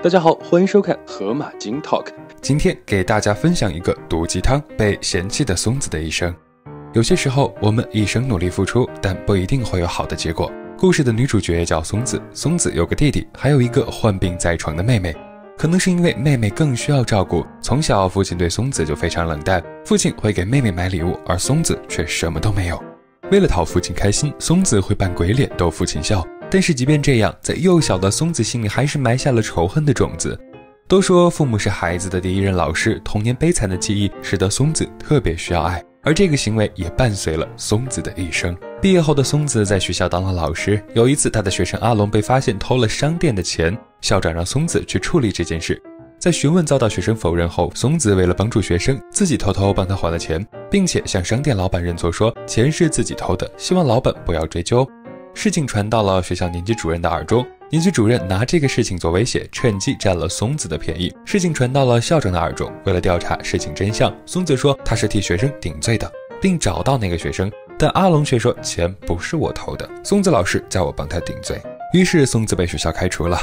大家好，欢迎收看河马金 Talk。今天给大家分享一个毒鸡汤被嫌弃的松子的一生。有些时候，我们一生努力付出，但不一定会有好的结果。故事的女主角叫松子，松子有个弟弟，还有一个患病在床的妹妹。可能是因为妹妹更需要照顾，从小父亲对松子就非常冷淡。父亲会给妹妹买礼物，而松子却什么都没有。为了讨父亲开心，松子会扮鬼脸逗父亲笑。但是即便这样，在幼小的松子心里还是埋下了仇恨的种子。都说父母是孩子的第一任老师，童年悲惨的记忆使得松子特别需要爱，而这个行为也伴随了松子的一生。毕业后的松子在学校当了老师，有一次他的学生阿龙被发现偷了商店的钱，校长让松子去处理这件事。在询问遭到学生否认后，松子为了帮助学生，自己偷偷帮他还了钱，并且向商店老板认错，说钱是自己偷的，希望老板不要追究。事情传到了学校年级主任的耳中，年级主任拿这个事情做威胁，趁机占了松子的便宜。事情传到了校长的耳中，为了调查事情真相，松子说他是替学生顶罪的，并找到那个学生，但阿龙却说钱不是我偷的，松子老师叫我帮他顶罪。于是松子被学校开除了。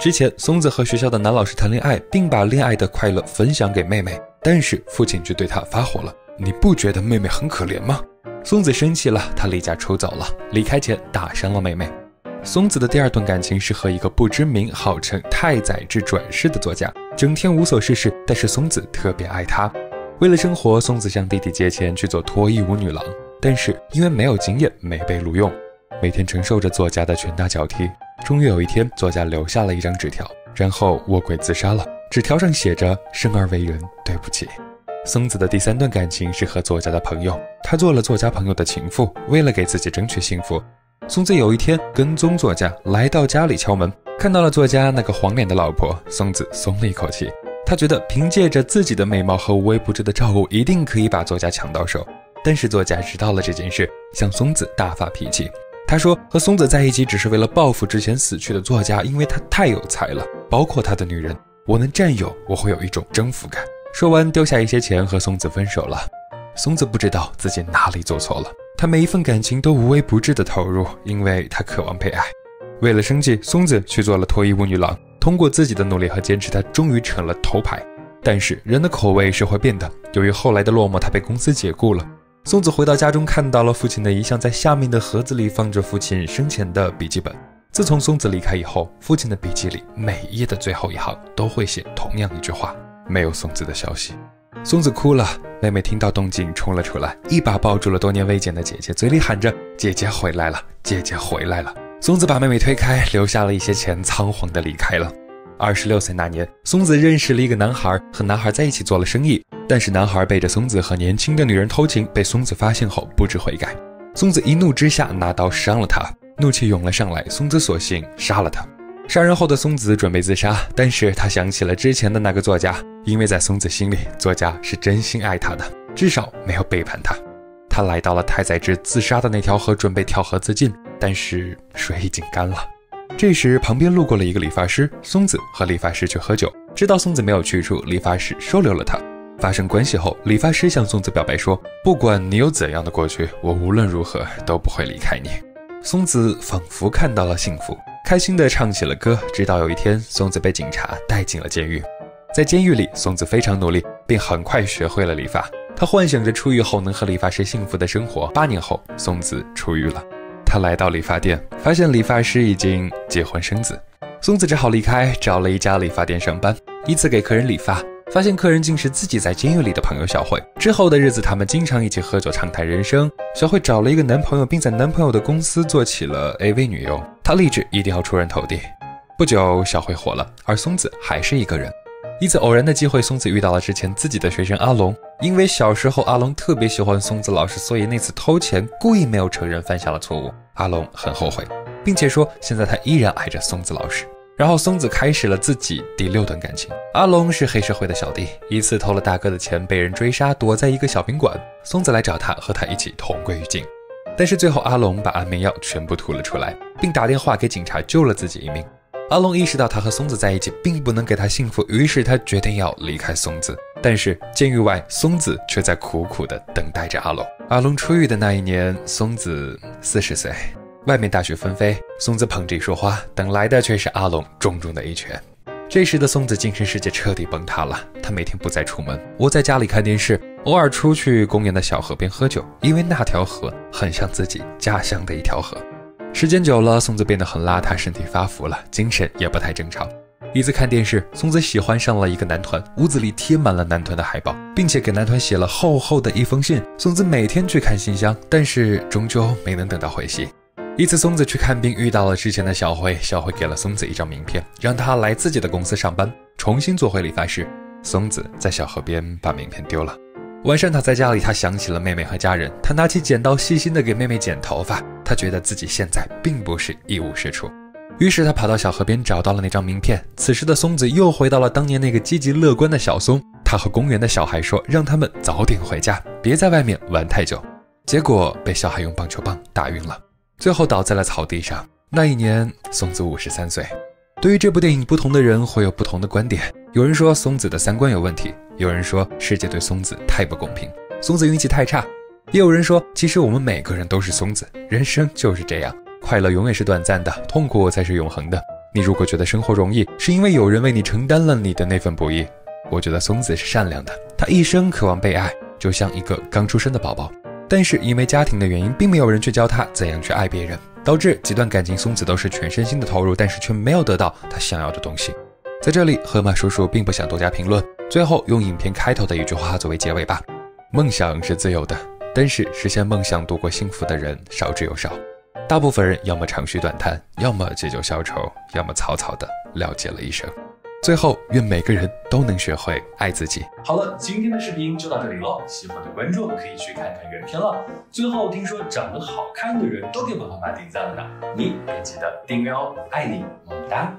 之前松子和学校的男老师谈恋爱，并把恋爱的快乐分享给妹妹，但是父亲却对他发火了：“你不觉得妹妹很可怜吗？”松子生气了，他离家出走了。离开前打伤了妹妹。松子的第二段感情是和一个不知名、号称太宰治转世的作家，整天无所事事。但是松子特别爱他。为了生活，松子向弟弟借钱去做脱衣舞女郎，但是因为没有经验，没被录用，每天承受着作家的拳打脚踢。终于有一天，作家留下了一张纸条，然后卧轨自杀了。纸条上写着：“生而为人，对不起。”松子的第三段感情是和作家的朋友，他做了作家朋友的情妇，为了给自己争取幸福。松子有一天跟踪作家来到家里敲门，看到了作家那个黄脸的老婆，松子松了一口气。他觉得凭借着自己的美貌和无微不至的照顾，一定可以把作家抢到手。但是作家知道了这件事，向松子大发脾气。他说和松子在一起只是为了报复之前死去的作家，因为他太有才了，包括他的女人，我能占有，我会有一种征服感。说完，丢下一些钱和松子分手了。松子不知道自己哪里做错了，他每一份感情都无微不至的投入，因为他渴望被爱。为了生计，松子去做了脱衣舞女郎。通过自己的努力和坚持，他终于成了头牌。但是人的口味是会变的。由于后来的落寞，他被公司解雇了。松子回到家中，看到了父亲的遗像，在下面的盒子里放着父亲生前的笔记本。自从松子离开以后，父亲的笔记里每一页的最后一行都会写同样一句话。没有松子的消息，松子哭了。妹妹听到动静冲了出来，一把抱住了多年未见的姐姐，嘴里喊着：“姐姐回来了，姐姐回来了。”松子把妹妹推开，留下了一些钱，仓皇的离开了。二十六岁那年，松子认识了一个男孩，和男孩在一起做了生意。但是男孩背着松子和年轻的女人偷情，被松子发现后不知悔改。松子一怒之下拿刀伤了他，怒气涌了上来，松子索性杀了他。杀人后的松子准备自杀，但是他想起了之前的那个作家，因为在松子心里，作家是真心爱他的，至少没有背叛他。他来到了太宰治自杀的那条河，准备跳河自尽，但是水已经干了。这时，旁边路过了一个理发师，松子和理发师去喝酒，知道松子没有去处，理发师收留了他。发生关系后，理发师向松子表白说：“不管你有怎样的过去，我无论如何都不会离开你。”松子仿佛看到了幸福。开心地唱起了歌，直到有一天，松子被警察带进了监狱。在监狱里，松子非常努力，并很快学会了理发。他幻想着出狱后能和理发师幸福的生活。八年后，松子出狱了。他来到理发店，发现理发师已经结婚生子。松子只好离开，找了一家理发店上班，依次给客人理发。发现客人竟是自己在监狱里的朋友小慧。之后的日子，他们经常一起喝酒，畅谈人生。小慧找了一个男朋友，并在男朋友的公司做起了 AV 女优。她立志一定要出人头地。不久，小慧火了，而松子还是一个人。一次偶然的机会，松子遇到了之前自己的学生阿龙。因为小时候阿龙特别喜欢松子老师，所以那次偷钱故意没有承认，犯下了错误。阿龙很后悔，并且说现在他依然爱着松子老师。然后松子开始了自己第六段感情。阿龙是黑社会的小弟，一次偷了大哥的钱，被人追杀，躲在一个小宾馆。松子来找他，和他一起同归于尽。但是最后阿龙把安眠药全部吐了出来，并打电话给警察救了自己一命。阿龙意识到他和松子在一起并不能给他幸福，于是他决定要离开松子。但是监狱外，松子却在苦苦地等待着阿龙。阿龙出狱的那一年，松子四十岁。外面大雪纷飞，松子捧着一束花，等来的却是阿龙重重的一拳。这时的松子精神世界彻底崩塌了。他每天不再出门，窝在家里看电视，偶尔出去公园的小河边喝酒，因为那条河很像自己家乡的一条河。时间久了，松子变得很邋遢，身体发福了，精神也不太正常。一次看电视，松子喜欢上了一个男团，屋子里贴满了男团的海报，并且给男团写了厚厚的一封信。松子每天去看信箱，但是终究没能等到回信。一次，松子去看病，遇到了之前的小辉。小辉给了松子一张名片，让他来自己的公司上班，重新做回理发师。松子在小河边把名片丢了。晚上躺在家里，他想起了妹妹和家人。他拿起剪刀，细心的给妹妹剪头发。他觉得自己现在并不是一无是处。于是他跑到小河边，找到了那张名片。此时的松子又回到了当年那个积极乐观的小松。他和公园的小孩说，让他们早点回家，别在外面玩太久。结果被小孩用棒球棒打晕了。最后倒在了草地上。那一年，松子五十三岁。对于这部电影，不同的人会有不同的观点。有人说松子的三观有问题，有人说世界对松子太不公平，松子运气太差，也有人说其实我们每个人都是松子，人生就是这样，快乐永远是短暂的，痛苦才是永恒的。你如果觉得生活容易，是因为有人为你承担了你的那份不易。我觉得松子是善良的，他一生渴望被爱，就像一个刚出生的宝宝。但是因为家庭的原因，并没有人去教他怎样去爱别人，导致几段感情，松子都是全身心的投入，但是却没有得到他想要的东西。在这里，河马叔叔并不想多加评论，最后用影片开头的一句话作为结尾吧：梦想是自由的，但是实现梦想、度过幸福的人少之又少，大部分人要么长吁短叹，要么借酒消愁，要么草草的了结了一生。最后，愿每个人都能学会爱自己。好了，今天的视频就到这里喽。喜欢的观众可以去看看原片了。最后，听说长得好看的人都给爸爸妈妈点赞了呢，你也记得订阅哦，爱你，么么哒。